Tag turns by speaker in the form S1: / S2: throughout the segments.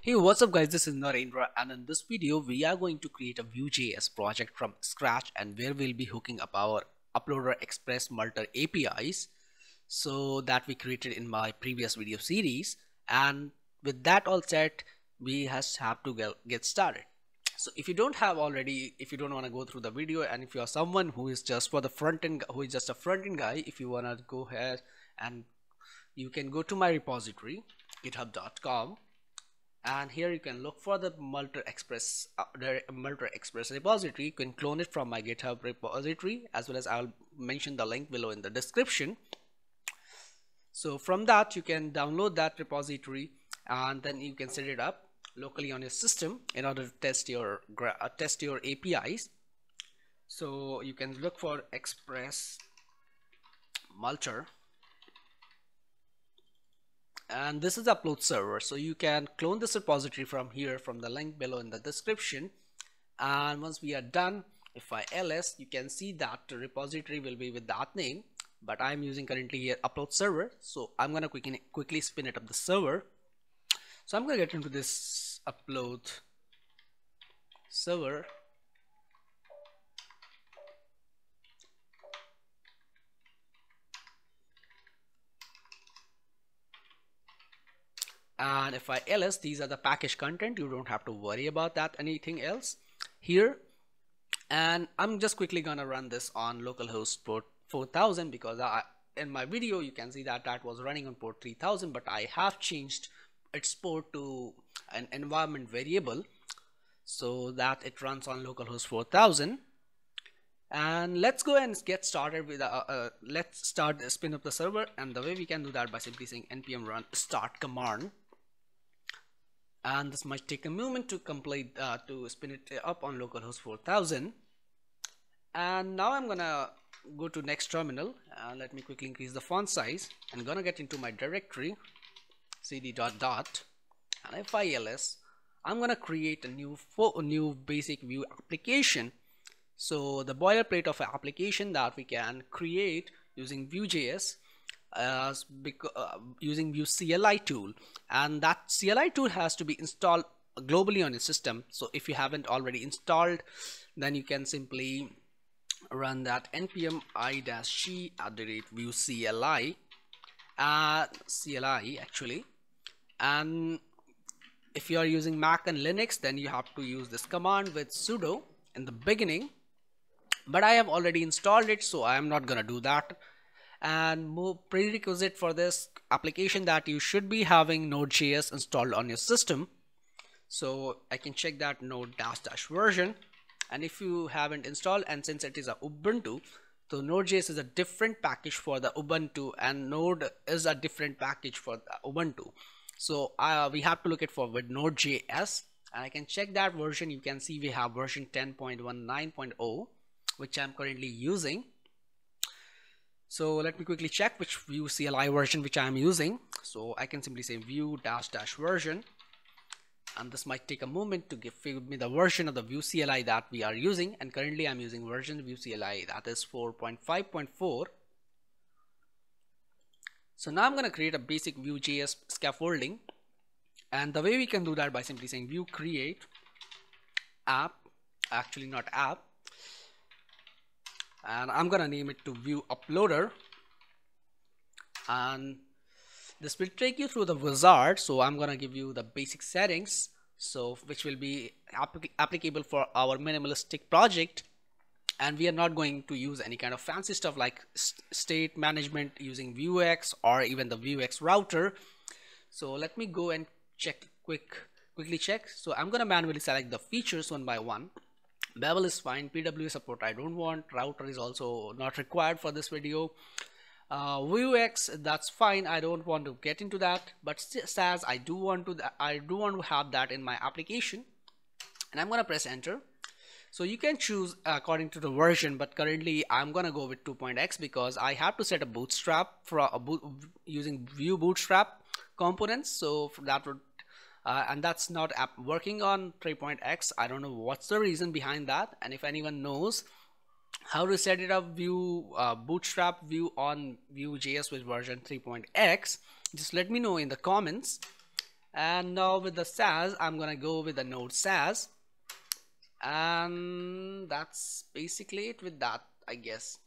S1: Hey what's up guys? This is Narendra and in this video we are going to create a Vue.js project from scratch and where we'll be hooking up our Uploader Express Multer APIs so that we created in my previous video series. And with that all set we has have to get started. So if you don't have already if you don't want to go through the video and if you are someone who is just for the front end who is just a front end guy if you want to go ahead and you can go to my repository github.com and here you can look for the Multer Express uh, the Multer Express repository. You can clone it from my github repository as well as I'll mention the link below in the description. So from that you can download that repository and then you can set it up locally on your system in order to test your uh, test your APIs so you can look for Express Multer and this is upload server. So you can clone this repository from here from the link below in the description. And once we are done if I ls you can see that the repository will be with that name. But I'm using currently here upload server. So I'm gonna quickly quickly spin it up the server. So I'm gonna get into this upload server and if I ls these are the package content. You don't have to worry about that anything else here. And I'm just quickly gonna run this on localhost port 4000 because I, in my video you can see that that was running on port 3000 but I have changed its port to an environment variable so that it runs on localhost 4000 and let's go and get started with uh, uh, let's start spin up the server. And the way we can do that by simply saying npm run start command and this might take a moment to complete uh, to spin it up on localhost 4000 and now I'm gonna go to next terminal. Uh, let me quickly increase the font size. I'm gonna get into my directory cd dot dot and if I ls I'm gonna create a new a new basic Vue application. So the boilerplate of an application that we can create using Vue.js uh, using Vue CLI tool. And that CLI tool has to be installed globally on your system. So if you haven't already installed then you can simply run that npm i-c at the rate vue CLI uh, CLI actually. And if you are using Mac and Linux then you have to use this command with sudo in the beginning. But I have already installed it so I am not gonna do that and more prerequisite for this application that you should be having node.js installed on your system. So I can check that node dash dash version. And if you haven't installed and since it is a Ubuntu so node.js is a different package for the Ubuntu and node is a different package for the Ubuntu. So uh, we have to look it for with node.js and I can check that version. You can see we have version 10.19.0 which I'm currently using so let me quickly check which Vue CLI version which I am using. So I can simply say Vue dash dash version. And this might take a moment to give me the version of the Vue CLI that we are using. And currently I'm using version Vue CLI that is 4.5.4 so now I'm going to create a basic Vue.js scaffolding. And the way we can do that by simply saying Vue create app actually not app and I'm gonna name it to Vue uploader. And this will take you through the wizard. So I'm gonna give you the basic settings. So which will be applicable for our minimalistic project. And we are not going to use any kind of fancy stuff like st state management using Vuex or even the Vuex router. So let me go and check quick quickly check. So I'm gonna manually select the features one by one Babel is fine PWA support I don't want router is also not required for this video. Uh, Vuex that's fine I don't want to get into that but says I do want to I do want to have that in my application and I'm gonna press enter. So you can choose according to the version but currently I'm gonna go with 2.x because I have to set a bootstrap for a boot using Vue bootstrap components so that would uh, and that's not working on 3.x I don't know what's the reason behind that. And if anyone knows how to set it up Vue uh, bootstrap Vue on Vue.js with version 3.x just let me know in the comments. And now with the SASS I'm gonna go with the node SASS and that's basically it with that I guess.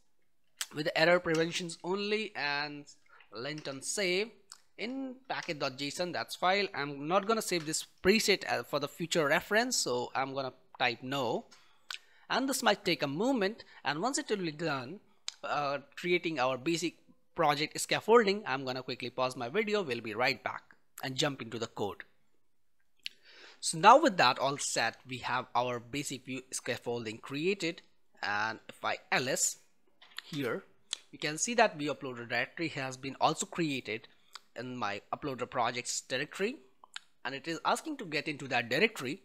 S1: With the error preventions only and lint on save in package.json that's file I'm not gonna save this preset uh, for the future reference so I'm gonna type no. And this might take a moment and once it will be done uh, creating our basic project scaffolding I'm gonna quickly pause my video. We'll be right back and jump into the code. So now with that all set we have our basic Vue scaffolding created. And if I ls here you can see that Vue uploader directory has been also created in my uploader projects directory and it is asking to get into that directory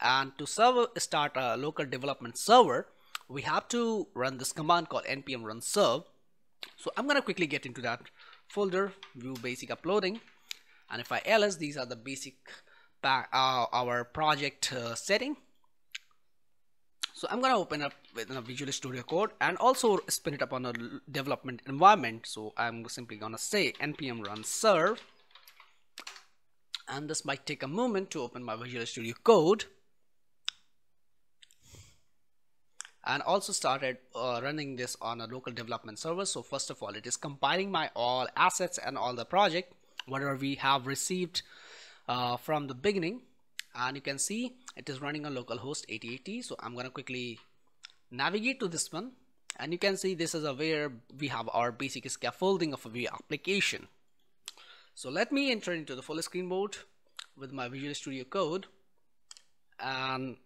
S1: and to server start a local development server we have to run this command called npm run serve. So I'm gonna quickly get into that folder view basic uploading and if I ls these are the basic uh, our project uh, setting so I'm gonna open up with a Visual Studio Code and also spin it up on a development environment. So I'm simply gonna say npm run serve. And this might take a moment to open my Visual Studio Code. And also started uh, running this on a local development server. So first of all it is compiling my all assets and all the project whatever we have received uh, from the beginning. And you can see it is running on localhost 8080 so I'm gonna quickly navigate to this one. And you can see this is a where we have our basic scaffolding of a Vue application. So let me enter into the full screen mode with my Visual Studio Code and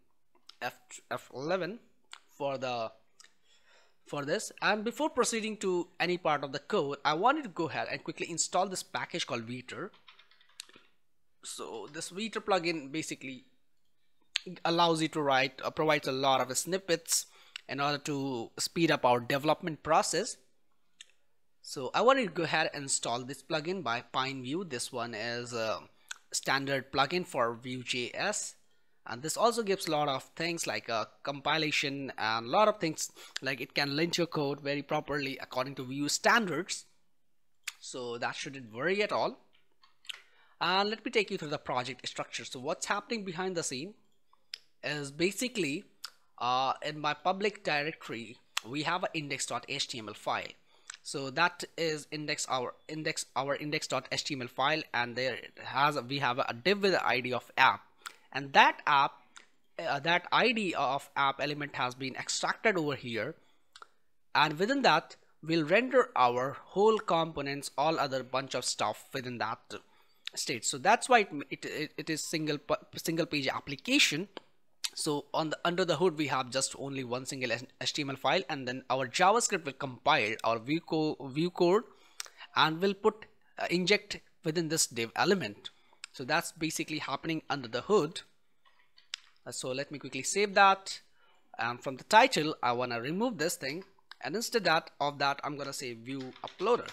S1: F F11 for the for this. And before proceeding to any part of the code I wanted to go ahead and quickly install this package called Vetur so this Vetur plugin basically allows you to write uh, provides a lot of snippets in order to speed up our development process. So I wanted to go ahead and install this plugin by Pine Wu. This one is a standard plugin for Vue.js and this also gives a lot of things like a compilation and a lot of things like it can lint your code very properly according to Vue standards. So that shouldn't worry at all. And let me take you through the project structure. So what's happening behind the scene is basically uh, in my public directory we have an index.html file. So that is index our index our index.html file and there has we have a div with the id of app. And that app uh, that id of app element has been extracted over here. And within that we'll render our whole components all other bunch of stuff within that state. So that's why it, it, it is single single page application so on the under the hood we have just only one single html file and then our javascript will compile our view, co Vue code and will put uh, inject within this div element. So that's basically happening under the hood. Uh, so let me quickly save that. And from the title I want to remove this thing and instead that of that I'm gonna say Vue uploader.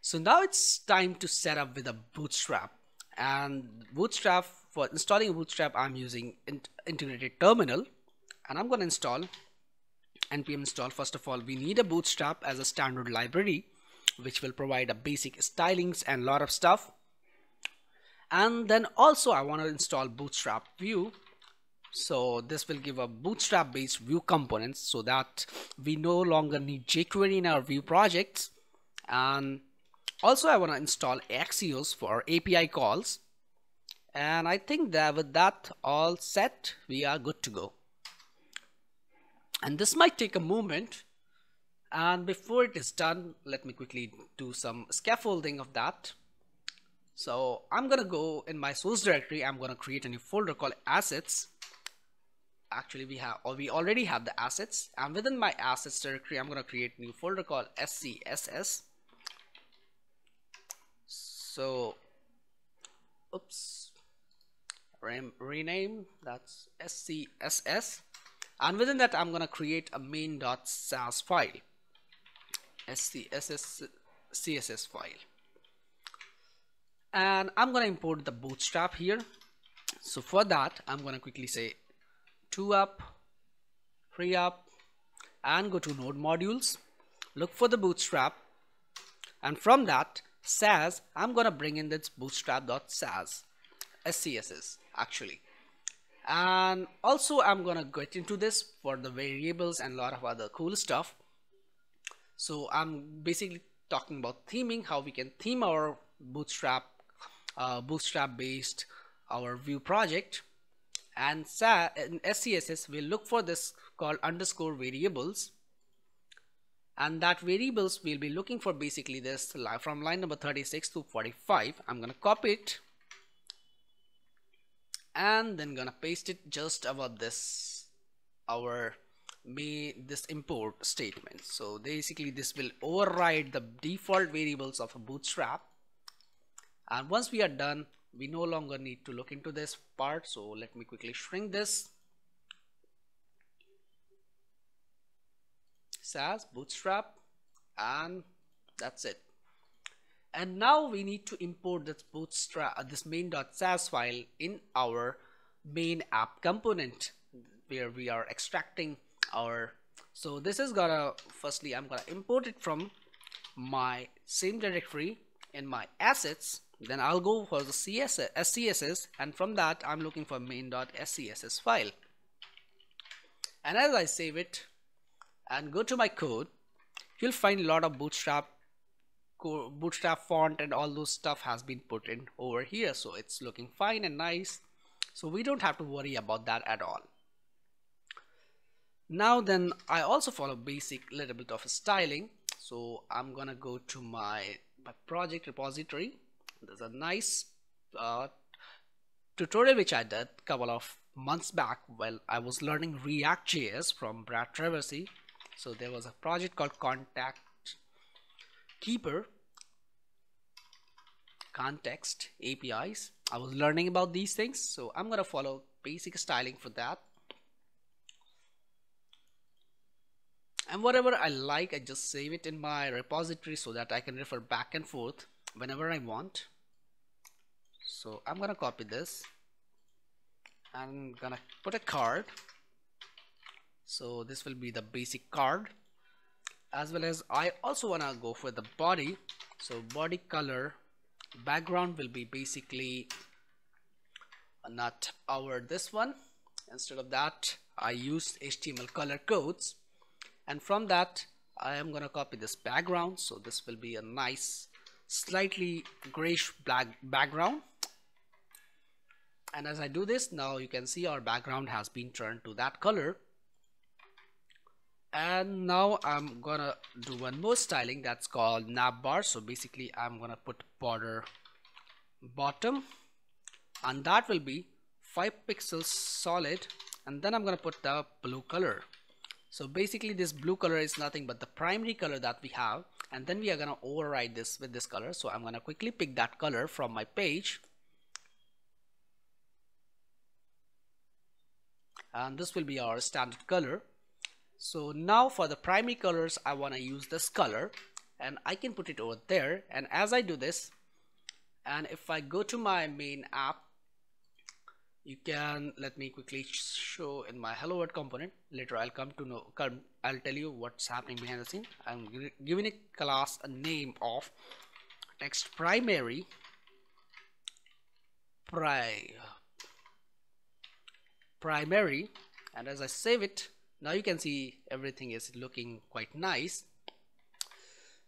S1: So now it's time to set up with a bootstrap. And bootstrap for installing bootstrap I'm using integrated terminal and I'm gonna install npm install. First of all we need a bootstrap as a standard library which will provide a basic stylings and lot of stuff. And then also I want to install bootstrap Vue. So this will give a bootstrap based Vue components so that we no longer need jQuery in our Vue projects. And also I want to install Axios for API calls and I think that with that all set we are good to go. And this might take a moment. And before it is done let me quickly do some scaffolding of that. So I'm gonna go in my source directory. I'm gonna create a new folder called assets. Actually we have or we already have the assets. And within my assets directory I'm gonna create a new folder called scss so oops rename that's scss and within that I'm gonna create a main.sass file. Scss css file. And I'm gonna import the bootstrap here. So for that I'm gonna quickly say two up free up and go to node modules. Look for the bootstrap. And from that Sass, I'm gonna bring in this bootstrap.sass, SCSS actually. And also I'm gonna get into this for the variables and a lot of other cool stuff. So I'm basically talking about theming, how we can theme our bootstrap, uh, bootstrap based our Vue project. And in SCSS, we'll look for this called underscore variables and that variables we'll be looking for basically this from line number 36 to 45 I'm gonna copy it and then gonna paste it just above this our may this import statement. So basically this will override the default variables of a bootstrap. And once we are done we no longer need to look into this part. So let me quickly shrink this. Sass bootstrap and that's it and now we need to import this bootstrap uh, this main.sass file in our main app component where we are extracting our so this is gonna firstly I'm gonna import it from my same directory in my assets. Then I'll go for the CSS, SCSS and from that I'm looking for main.scss file. And as I save it and go to my code you'll find a lot of bootstrap bootstrap font and all those stuff has been put in over here so it's looking fine and nice. So we don't have to worry about that at all. Now then I also follow basic little bit of styling. So I'm gonna go to my, my project repository. There's a nice uh, tutorial which I did a couple of months back while I was learning React.js from Brad Traversy. So there was a project called contact keeper context APIs I was learning about these things so I'm gonna follow basic styling for that. And whatever I like I just save it in my repository so that I can refer back and forth whenever I want. So I'm gonna copy this. I'm gonna put a card. So this will be the basic card as well as I also wanna go for the body. So body color background will be basically not our this one. Instead of that I use HTML color codes. And from that I am gonna copy this background. So this will be a nice slightly grayish black background. And as I do this now you can see our background has been turned to that color and now I'm gonna do one more styling that's called navbar so basically I'm gonna put border bottom and that will be 5 pixels solid. And then I'm gonna put the blue color. So basically this blue color is nothing but the primary color that we have. And then we are gonna override this with this color. So I'm gonna quickly pick that color from my page. And this will be our standard color so now for the primary colors I want to use this color and I can put it over there. And as I do this and if I go to my main app you can let me quickly show in my hello world component. Later I'll come to know come, I'll tell you what's happening behind the scene. I'm giving a class a name of text primary pri primary and as I save it now you can see everything is looking quite nice.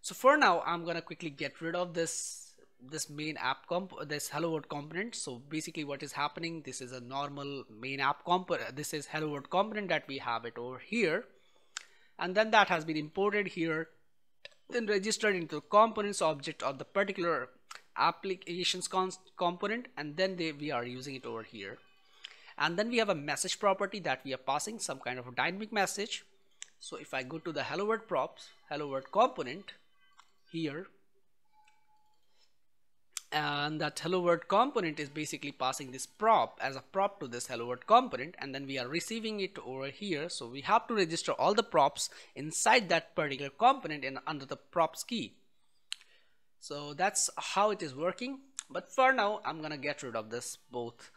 S1: So for now I'm gonna quickly get rid of this this main app comp this hello world component. So basically what is happening this is a normal main app comp uh, this is hello world component that we have it over here. And then that has been imported here then registered into components object of the particular applications component and then they, we are using it over here and then we have a message property that we are passing some kind of a dynamic message. So if I go to the hello world props hello world component here and that hello world component is basically passing this prop as a prop to this hello world component and then we are receiving it over here. So we have to register all the props inside that particular component and under the props key. So that's how it is working. But for now I'm gonna get rid of this both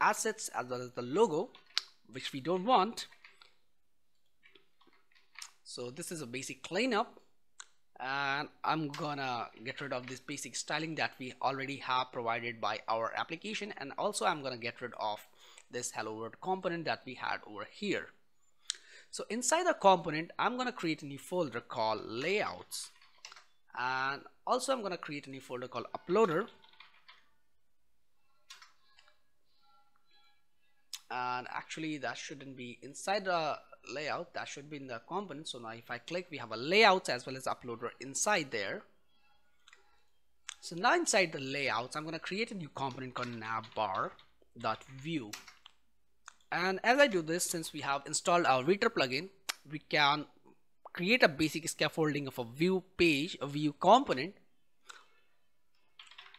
S1: assets as well as the logo which we don't want. So this is a basic cleanup. And I'm gonna get rid of this basic styling that we already have provided by our application. And also I'm gonna get rid of this hello world component that we had over here. So inside the component I'm gonna create a new folder called layouts. And also I'm gonna create a new folder called uploader and actually that shouldn't be inside the layout. That should be in the component. So now if I click we have a layout as well as uploader inside there. So now inside the layouts I'm going to create a new component called navbar dot view. And as I do this since we have installed our Reader plugin we can create a basic scaffolding of a Vue page a Vue component.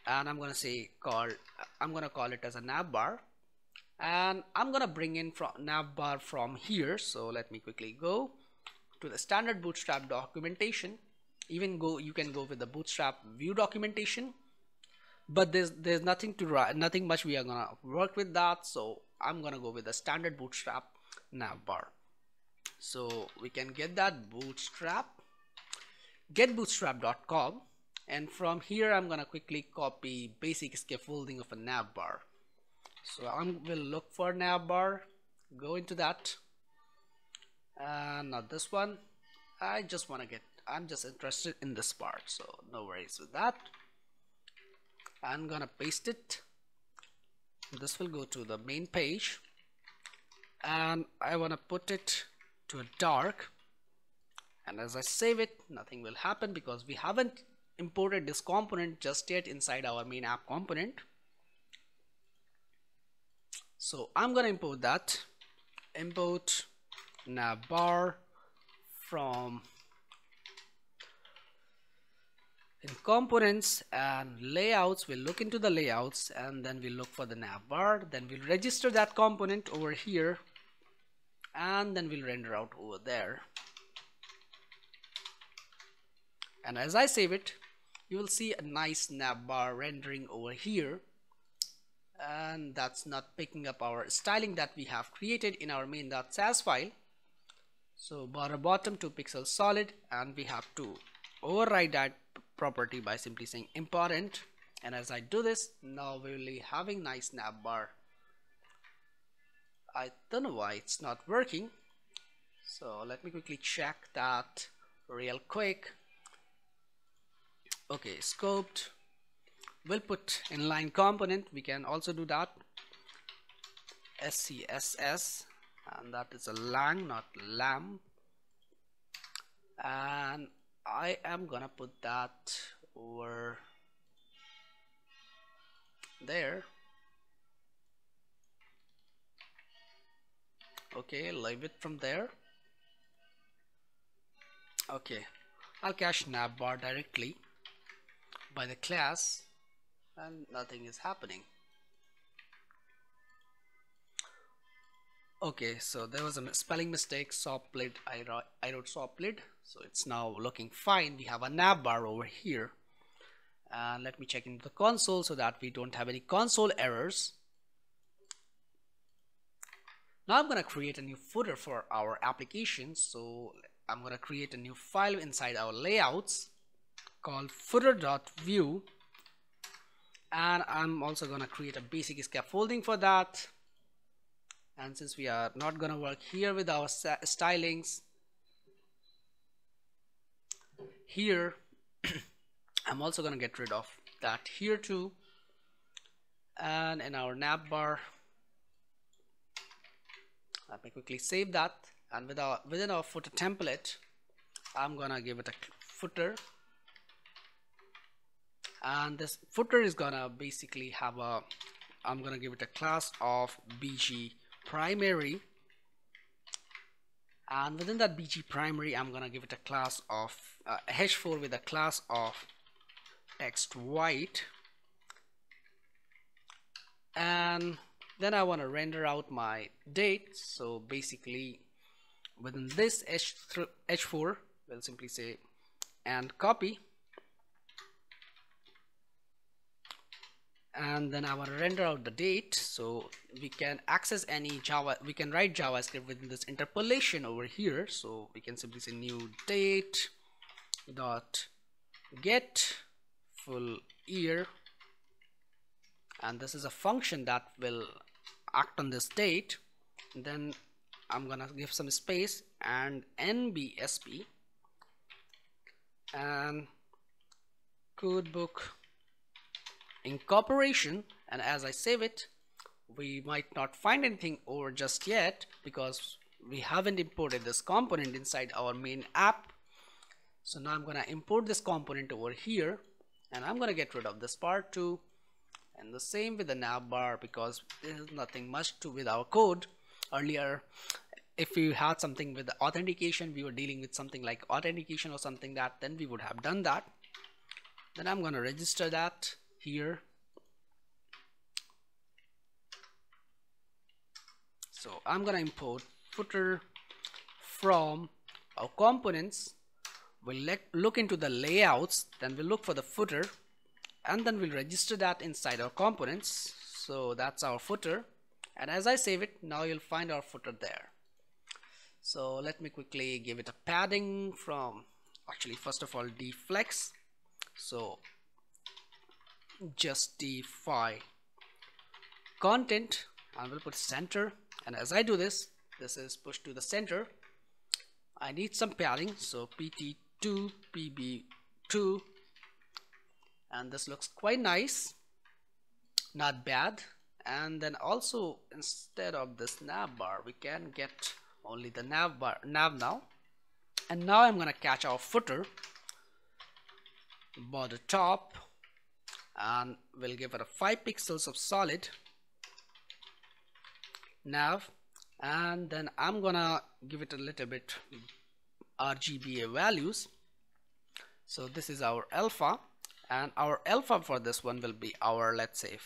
S1: And I'm gonna say call I'm gonna call it as a navbar and I'm gonna bring in from navbar from here so let me quickly go to the standard bootstrap documentation. Even go you can go with the bootstrap Vue documentation. But there's there's nothing to write nothing much we are gonna work with that so I'm gonna go with the standard bootstrap navbar so we can get that bootstrap get bootstrap.com and from here I'm gonna quickly copy basic scaffolding of a navbar so I'm will look for navbar go into that. And not this one. I just want to get I'm just interested in this part so no worries with that. I'm gonna paste it. This will go to the main page. And I want to put it to a dark. And as I save it nothing will happen because we haven't imported this component just yet inside our main app component so I'm gonna import that. Import navbar from in components and layouts. We'll look into the layouts and then we'll look for the navbar then we'll register that component over here and then we'll render out over there. And as I save it you will see a nice navbar rendering over here and that's not picking up our styling that we have created in our main.sas file. So border bottom 2 pixels solid. And we have to override that property by simply saying important. And as I do this now we will be having nice navbar I don't know why it's not working. So let me quickly check that real quick. Okay scoped we'll put inline component. We can also do that. Scss and that is a lang not lamb and I am gonna put that over there. Okay leave it from there. Okay I'll cache navbar directly by the class and nothing is happening. Okay so there was a spelling mistake soplid I, wrote, I wrote soplid so it's now looking fine. We have a nav bar over here. And let me check into the console so that we don't have any console errors. Now I'm gonna create a new footer for our application. So I'm gonna create a new file inside our layouts called footer.vue and I'm also gonna create a basic scaffolding for that. And since we are not gonna work here with our stylings here I'm also gonna get rid of that here too. And in our navbar let me quickly save that. And with our, within our footer template I'm gonna give it a footer and this footer is gonna basically have a I'm gonna give it a class of bg primary. And within that bg primary I'm gonna give it a class of uh, h4 with a class of text white. And then I want to render out my date. So basically within this H h4 we'll simply say and copy and then I want to render out the date so we can access any Java we can write JavaScript within this interpolation over here. So we can simply say new date dot get full year. And this is a function that will act on this date. Then I'm gonna give some space and nbsp. And codebook incorporation and as I save it we might not find anything over just yet because we haven't imported this component inside our main app. So now I'm gonna import this component over here and I'm gonna get rid of this part too. And the same with the navbar because there's nothing much to with our code. Earlier if we had something with authentication we were dealing with something like authentication or something that then we would have done that. Then I'm gonna register that here. So I'm gonna import footer from our components. We'll look into the layouts then we'll look for the footer and then we'll register that inside our components. So that's our footer. And as I save it now you'll find our footer there. So let me quickly give it a padding from actually first of all deflex so justify content. I will put center. And as I do this this is pushed to the center. I need some padding so pt2 pb2 and this looks quite nice. Not bad. And then also instead of this nav bar we can get only the nav bar nav now. And now I'm gonna catch our footer. Border top and we'll give it a 5 pixels of solid. Nav. And then I'm gonna give it a little bit RGBA values. So this is our alpha. And our alpha for this one will be our let's say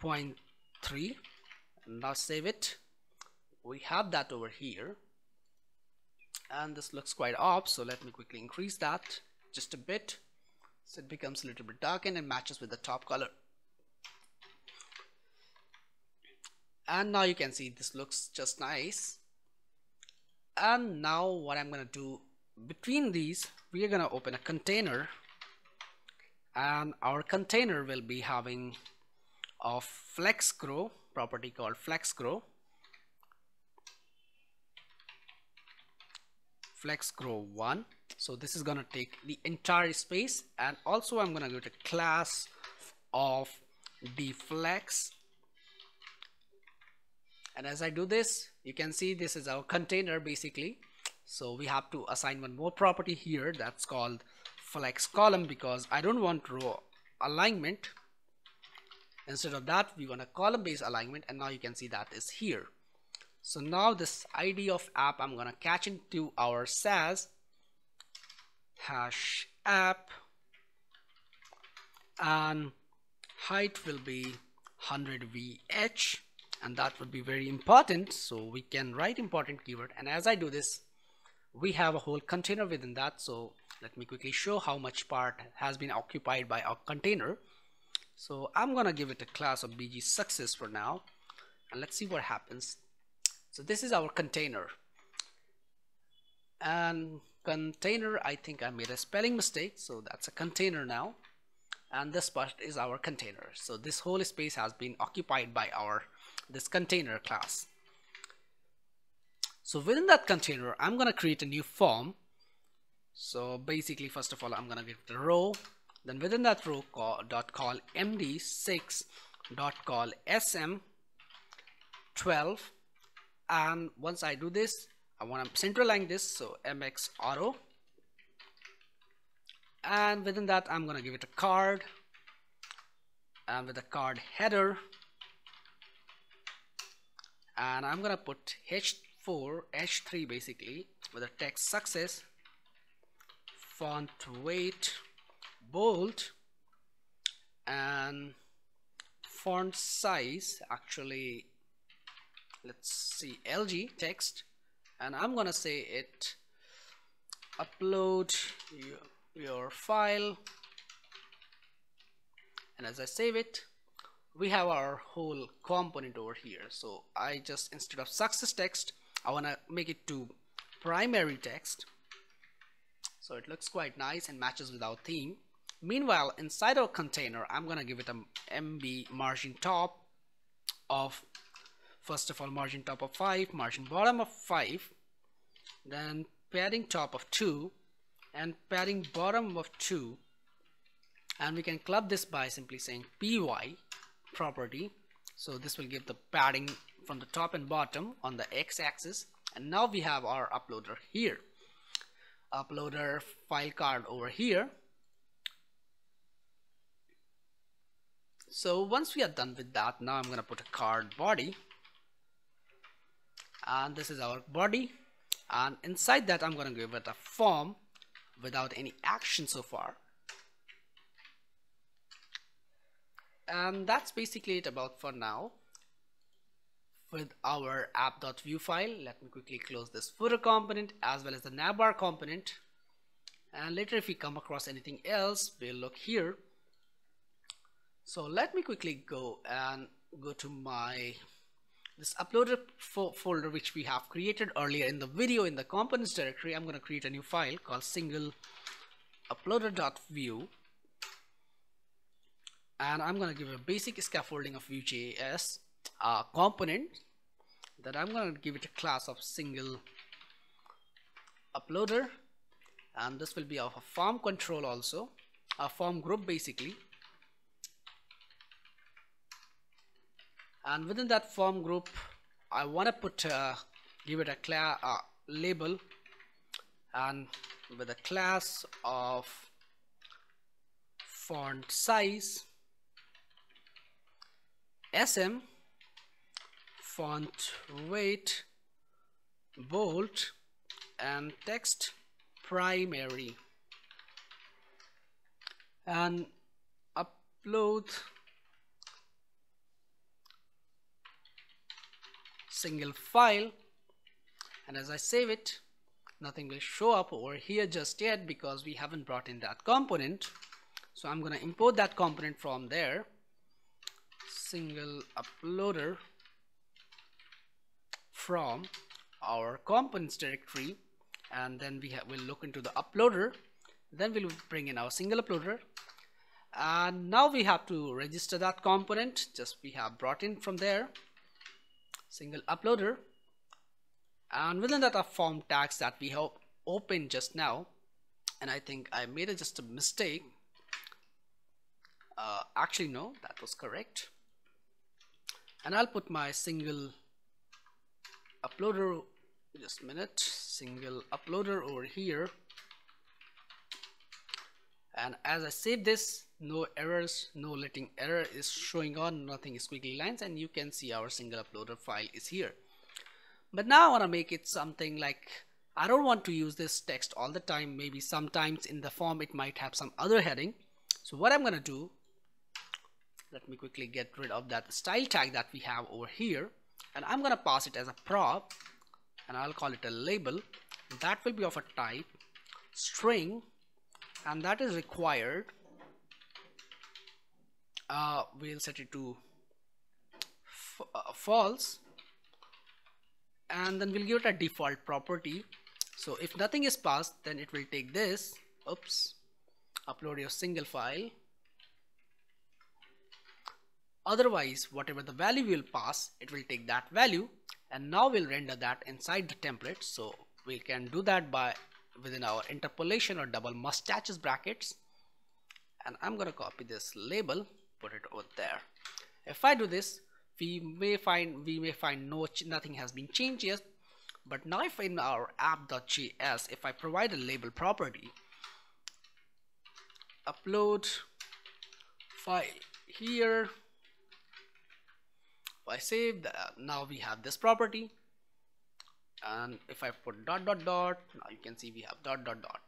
S1: 0.3 now save it. We have that over here. And this looks quite off so let me quickly increase that just a bit so it becomes a little bit darkened and matches with the top color. And now you can see this looks just nice. And now what I'm gonna do between these we are gonna open a container. And our container will be having a flex grow property called flex grow flex grow 1 so this is gonna take the entire space and also I'm gonna go to class of deflex and as I do this you can see this is our container basically. So we have to assign one more property here that's called flex column because I don't want row alignment. Instead of that we want a column based alignment and now you can see that is here. So now this id of app I'm gonna catch into our SAS hash app and height will be 100 VH and that would be very important so we can write important keyword. And as I do this we have a whole container within that so let me quickly show how much part has been occupied by our container. So I'm gonna give it a class of bg success for now and let's see what happens. So this is our container. And container. I think I made a spelling mistake so that's a container now. And this part is our container. So this whole space has been occupied by our this container class. So within that container I'm gonna create a new form. So basically first of all I'm gonna give it a row. Then within that row call, dot call md6 dot call sm 12 and once I do this I want to centralign this so mx auto. And within that I'm gonna give it a card. And with a card header. And I'm gonna put h4 h3 basically with a text success font weight bold and font size actually let's see LG text and I'm gonna say it. Upload your, your file. And as I save it we have our whole component over here. So I just instead of success text I want to make it to primary text. So it looks quite nice and matches with our theme. Meanwhile inside our container I'm gonna give it a MB margin top of first of all margin top of 5 margin bottom of 5 then padding top of 2 and padding bottom of 2 and we can club this by simply saying py property. So this will give the padding from the top and bottom on the x-axis and now we have our uploader here. Uploader file card over here. So once we are done with that now I'm gonna put a card body and this is our body. And inside that I'm gonna give it a form without any action so far. And that's basically it about for now. With our app.vue file let me quickly close this footer component as well as the navbar component. And later if we come across anything else we'll look here. So let me quickly go and go to my this uploader fo folder which we have created earlier in the video in the components directory I'm going to create a new file called single uploader.vue and I'm going to give a basic scaffolding of Vue.js uh, component that I'm going to give it a class of single uploader. And this will be of a form control also a form group basically and within that form group I want to put uh, give it a class uh, label. And with a class of font size sm font weight bold and text primary. And upload single file. And as I save it nothing will show up over here just yet because we haven't brought in that component. So I'm gonna import that component from there. Single uploader from our components directory. And then we will look into the uploader. Then we'll bring in our single uploader. And now we have to register that component. Just we have brought in from there single uploader. And within that are form tags that we have opened just now and I think I made it just a mistake. Uh, actually no that was correct. And I'll put my single uploader just a minute single uploader over here. And as I save this no errors no letting error is showing on nothing is squiggly lines and you can see our single uploader file is here. But now I want to make it something like I don't want to use this text all the time maybe sometimes in the form it might have some other heading. So what I'm gonna do let me quickly get rid of that style tag that we have over here and I'm gonna pass it as a prop and I'll call it a label. That will be of a type string and that is required uh, we'll set it to uh, false. And then we'll give it a default property. So if nothing is passed then it will take this. Oops. Upload your single file. Otherwise whatever the value will pass it will take that value. And now we'll render that inside the template. So we can do that by within our interpolation or double mustaches brackets. And I'm gonna copy this label put it over there. If I do this we may find we may find no nothing has been changed yet. But now if in our app.js if I provide a label property upload file here. If I save that now we have this property. And if I put dot dot dot now you can see we have dot dot dot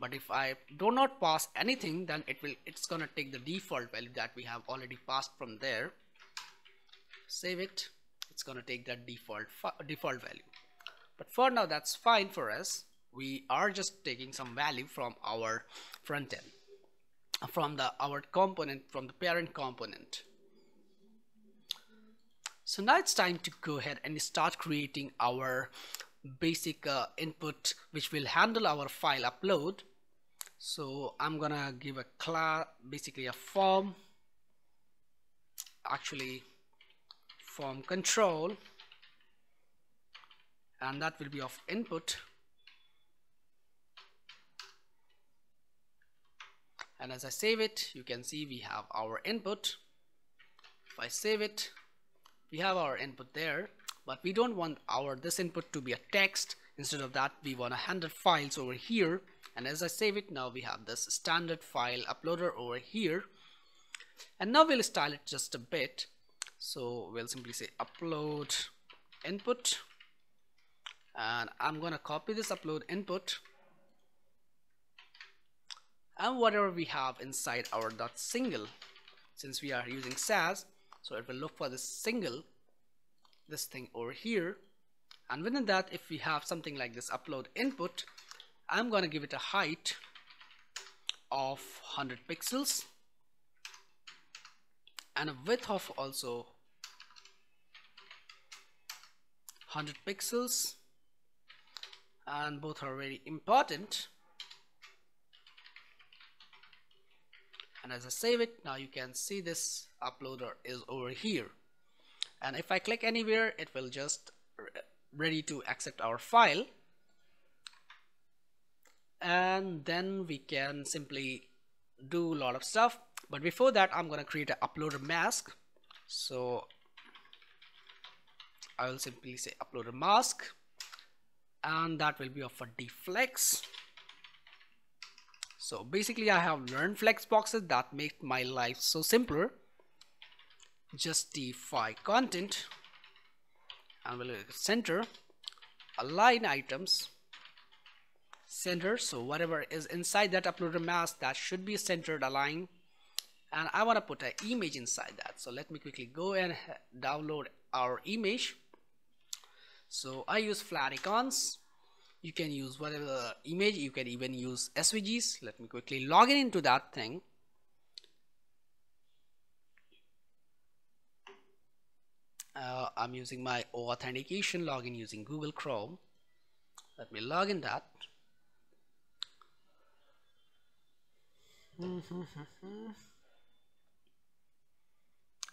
S1: but if I do not pass anything then it will it's gonna take the default value that we have already passed from there. Save it. It's gonna take that default default value. But for now that's fine for us. We are just taking some value from our front end from the our component from the parent component. So now it's time to go ahead and start creating our basic uh, input which will handle our file upload so I'm gonna give a class basically a form actually form control and that will be of input. And as I save it you can see we have our input. If I save it we have our input there but we don't want our this input to be a text. Instead of that we want a handle files over here and as I save it now we have this standard file uploader over here. And now we'll style it just a bit. So we'll simply say upload input. And I'm gonna copy this upload input. And whatever we have inside our dot single since we are using Sass so it will look for this single this thing over here. And within that if we have something like this upload input I'm gonna give it a height of 100 pixels and a width of also 100 pixels. And both are very important. And as I save it now you can see this uploader is over here. And if I click anywhere it will just ready to accept our file and then we can simply do a lot of stuff. But before that I'm gonna create an uploader mask. So I will simply say uploader mask. And that will be of a d-flex. So basically I have learned flex boxes that make my life so simpler. Justify content. And we'll center align items center so whatever is inside that uploader mask that should be centered aligned. And I want to put an image inside that. So let me quickly go and download our image. So I use flat icons. You can use whatever image. You can even use SVGs let me quickly log in into that thing. Uh, I'm using my authentication login using Google Chrome. Let me log in that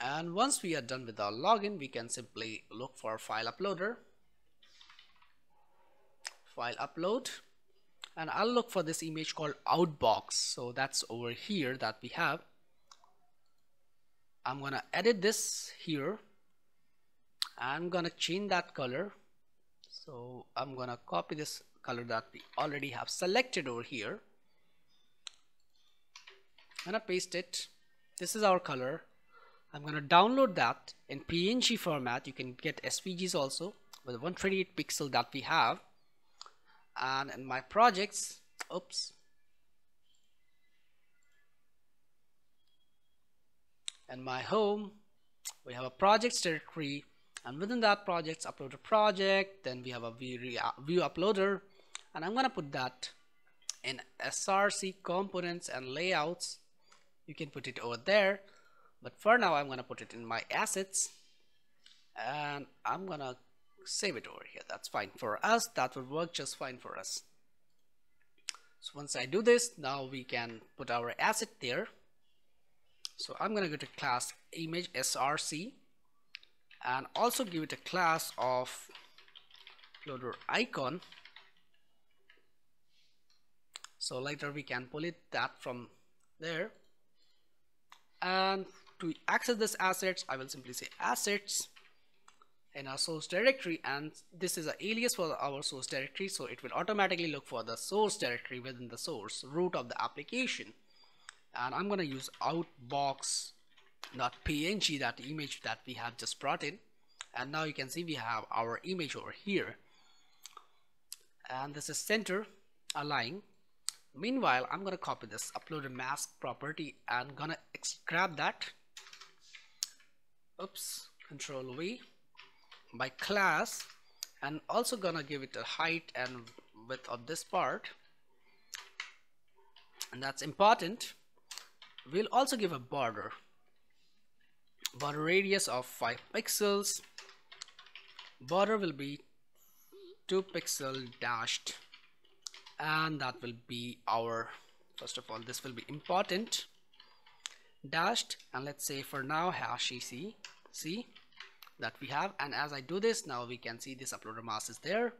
S1: and once we are done with our login we can simply look for file uploader. File upload. And I'll look for this image called outbox. So that's over here that we have. I'm gonna edit this here. I'm gonna change that color. So I'm gonna copy this color that we already have selected over here gonna paste it. This is our color. I'm gonna download that. In PNG format you can get SVGs also with 128 pixel that we have. And in my projects oops. In my home we have a projects directory. And within that projects upload a project. Then we have a Vue, uh, Vue uploader. And I'm gonna put that in src components and layouts you can put it over there. But for now I'm gonna put it in my assets. And I'm gonna save it over here. That's fine for us. That will work just fine for us. So once I do this now we can put our asset there. So I'm gonna go to class image src and also give it a class of loader icon. So later we can pull it that from there and to access this assets I will simply say assets in our source directory. And this is an alias for our source directory so it will automatically look for the source directory within the source root of the application. And I'm gonna use outbox.png that image that we have just brought in. And now you can see we have our image over here. And this is center align meanwhile I'm gonna copy this upload a mask property and gonna grab that. Oops control V by class and also gonna give it a height and width of this part. And that's important. We'll also give a border border radius of 5 pixels. Border will be 2 pixel dashed and that will be our first of all this will be important. Dashed and let's say for now hash ec see that we have. And as I do this now we can see this uploader mask is there.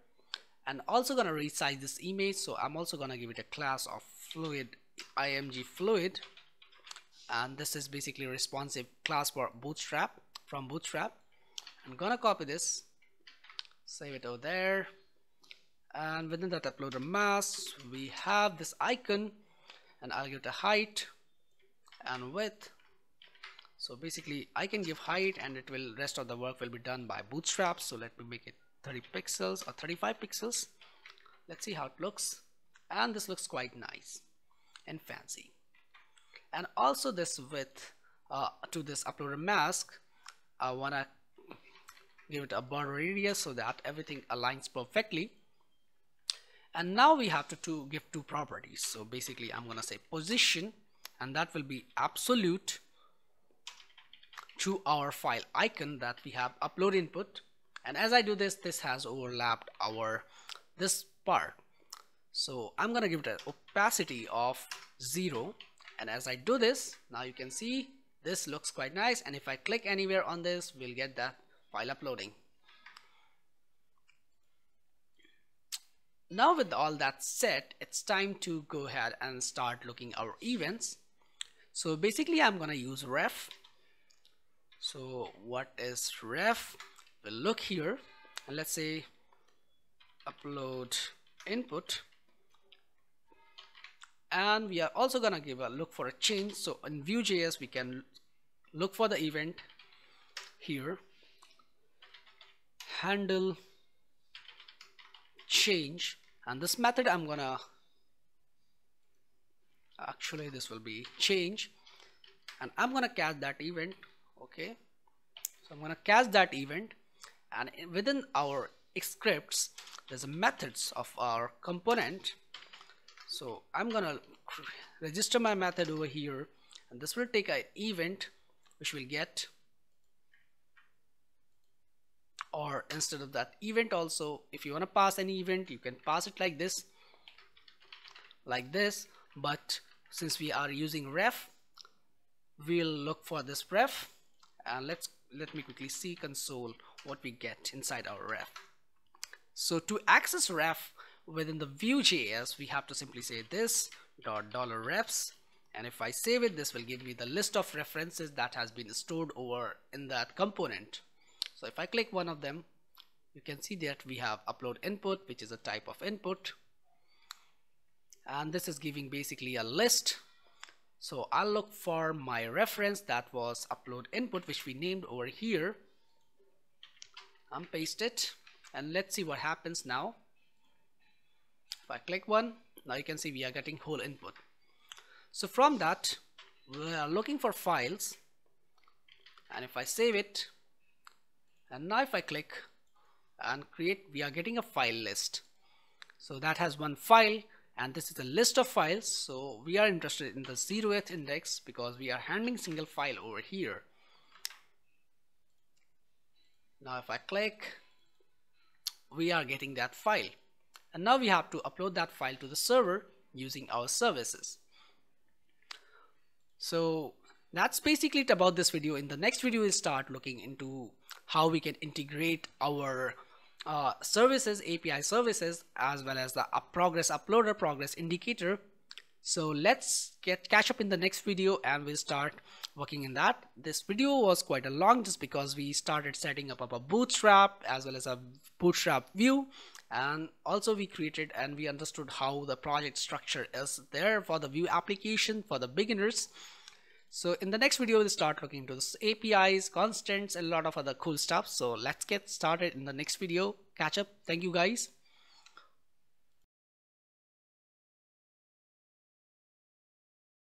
S1: And also gonna resize this image so I'm also gonna give it a class of fluid img fluid. And this is basically responsive class for bootstrap from bootstrap. I'm gonna copy this save it over there and within that uploader mask we have this icon and I'll give it a height and width. So basically I can give height and it will rest of the work will be done by bootstrap so let me make it 30 pixels or 35 pixels. Let's see how it looks. And this looks quite nice and fancy. And also this width uh, to this uploader mask I wanna give it a border radius so that everything aligns perfectly and now we have to, to give two properties. So basically I'm gonna say position and that will be absolute to our file icon that we have upload input. And as I do this this has overlapped our this part. So I'm gonna give it an opacity of 0 and as I do this now you can see this looks quite nice. And if I click anywhere on this we'll get that file uploading now with all that set it's time to go ahead and start looking our events. So basically I'm gonna use ref. So what is ref? We'll look here. And let's say upload input. And we are also gonna give a look for a change. So in vue.js we can look for the event here. Handle change. And this method I'm gonna actually this will be change. And I'm gonna catch that event okay? So I'm gonna catch that event. And within our scripts there's a methods of our component. So I'm gonna register my method over here. And this will take an event which will get or instead of that event also if you want to pass any event you can pass it like this like this. But since we are using ref we'll look for this ref. And let's let me quickly see console what we get inside our ref. So to access ref within the vue.js we have to simply say this dot dollar refs. And if I save it this will give me the list of references that has been stored over in that component so if I click one of them you can see that we have upload input which is a type of input. And this is giving basically a list. So I'll look for my reference that was upload input which we named over here. And paste it. And let's see what happens now. If I click one now you can see we are getting whole input. So from that we are looking for files. And if I save it and now if I click and create we are getting a file list. So that has one file and this is a list of files. So we are interested in the 0th index because we are handling single file over here. Now if I click we are getting that file. And now we have to upload that file to the server using our services. So that's basically it about this video. In the next video we'll start looking into how we can integrate our uh, services API services as well as the up progress uploader progress indicator. So let's get catch up in the next video and we'll start working in that. This video was quite a long just because we started setting up a bootstrap as well as a bootstrap Vue. And also we created and we understood how the project structure is there for the Vue application for the beginners so in the next video we'll start looking into this. Apis constants and a lot of other cool stuff. So let's get started in the next video. Catch up. Thank you guys